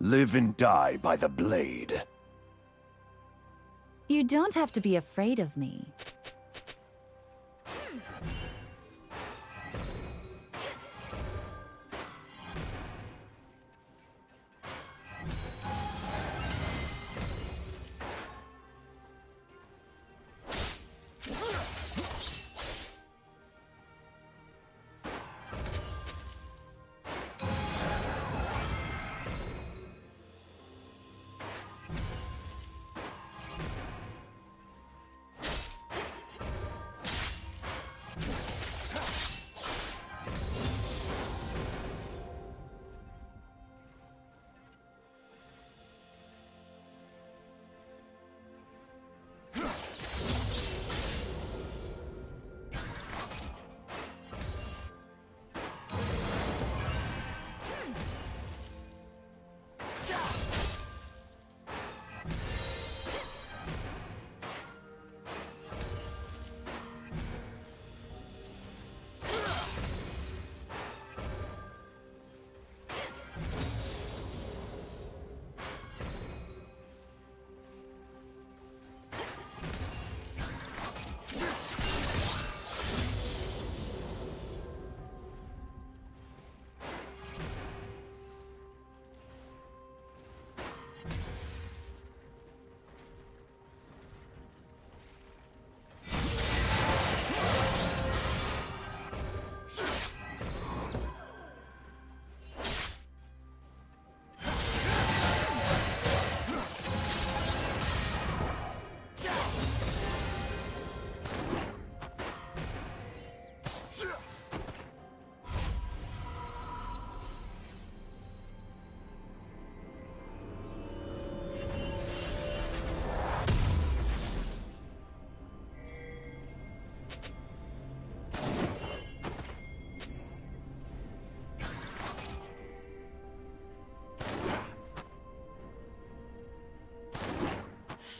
Live and die by the blade. You don't have to be afraid of me.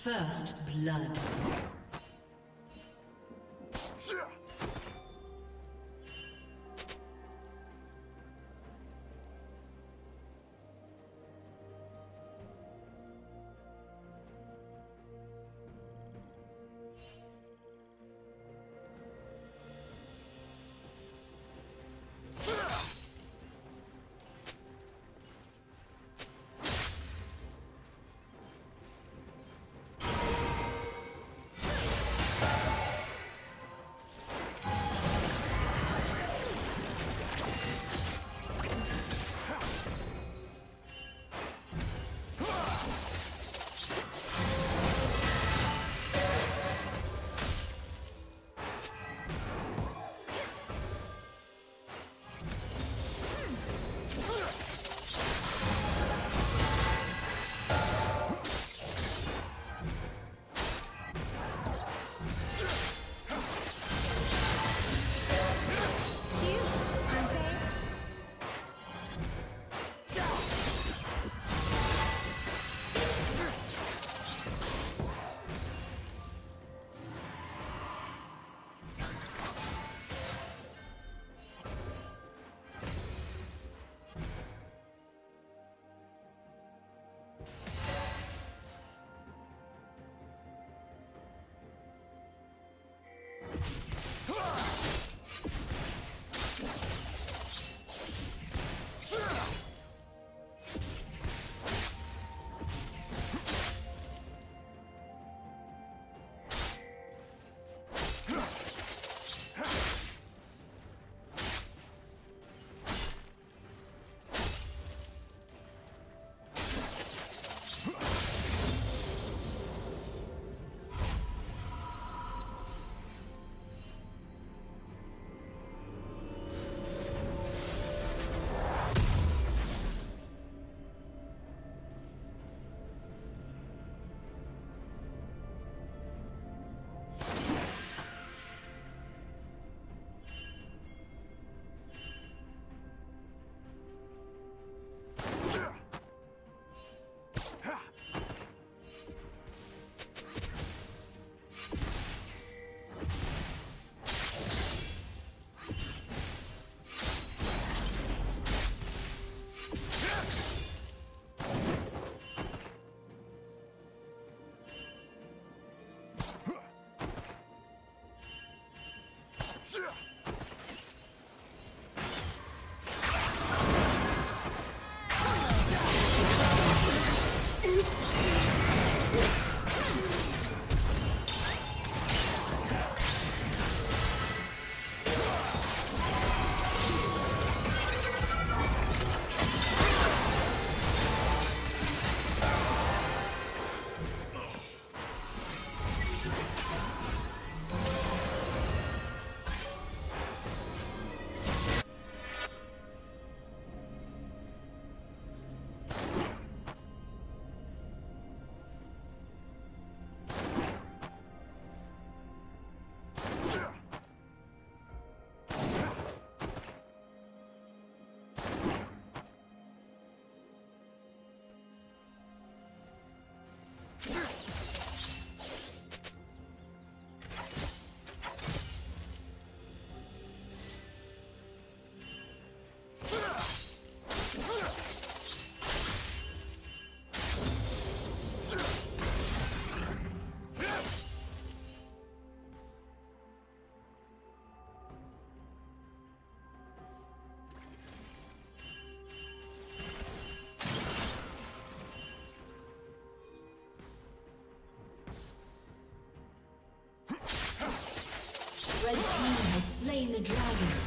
First blood. Slain the dragon.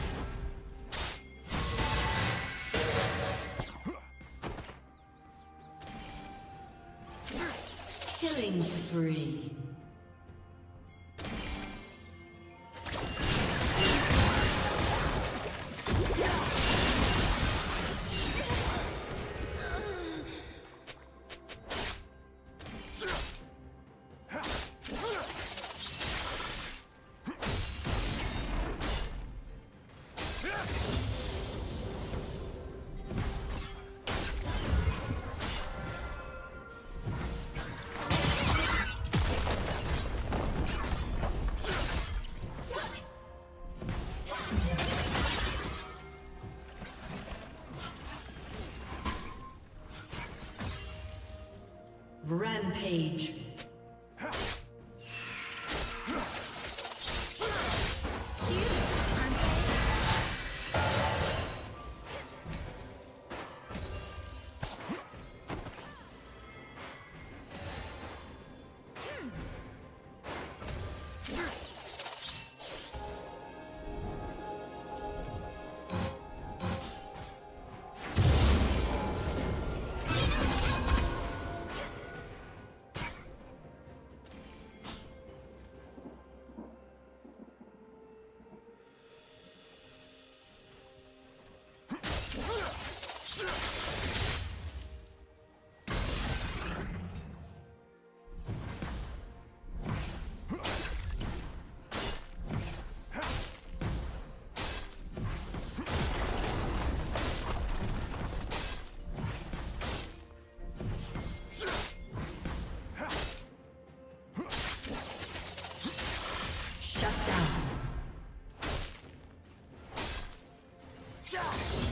Rampage. Charge!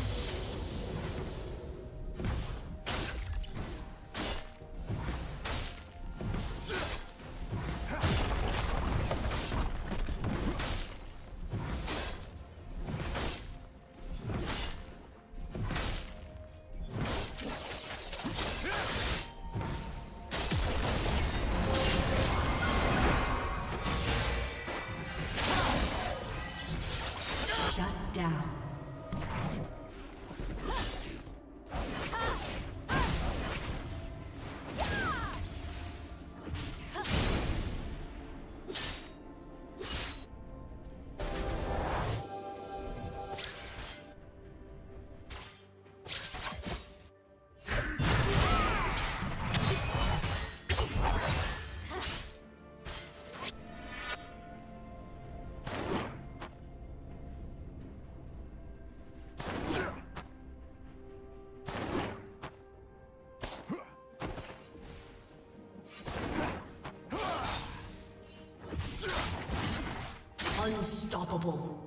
Unstoppable.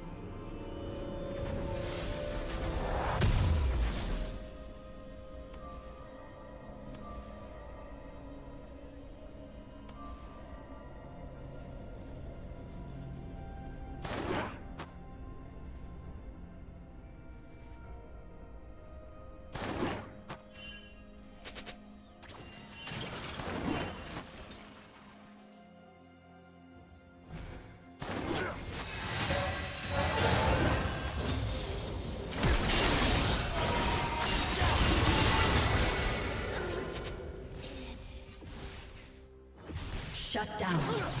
Shut down.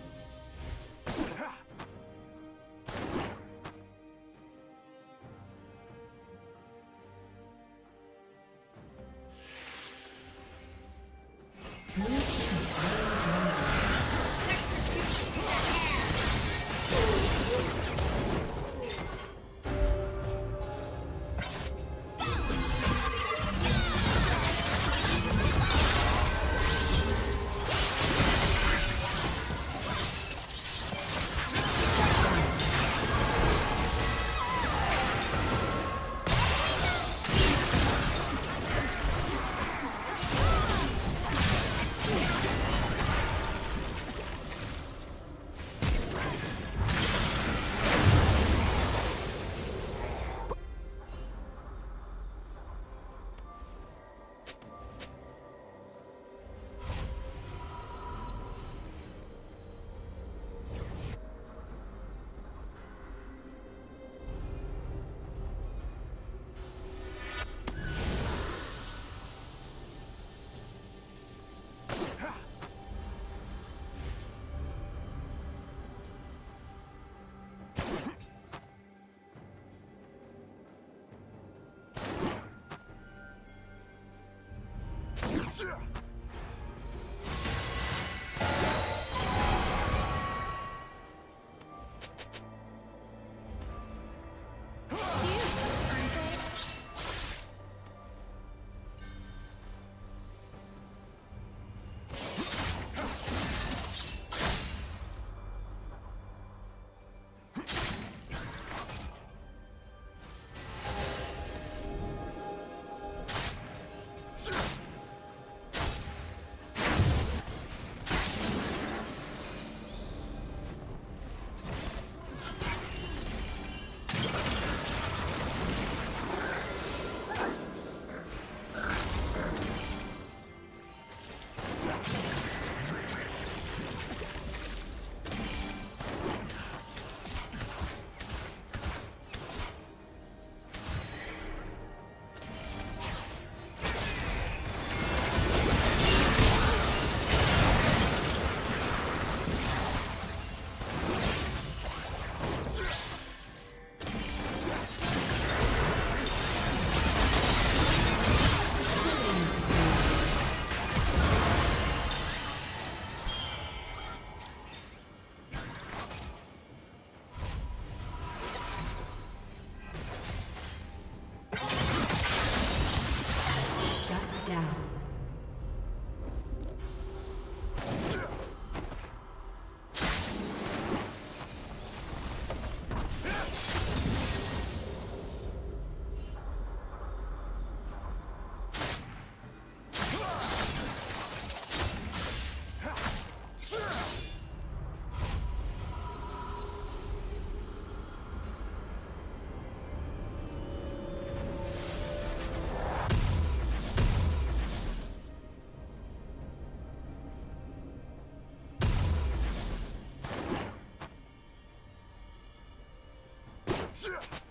Yeah. Yeah.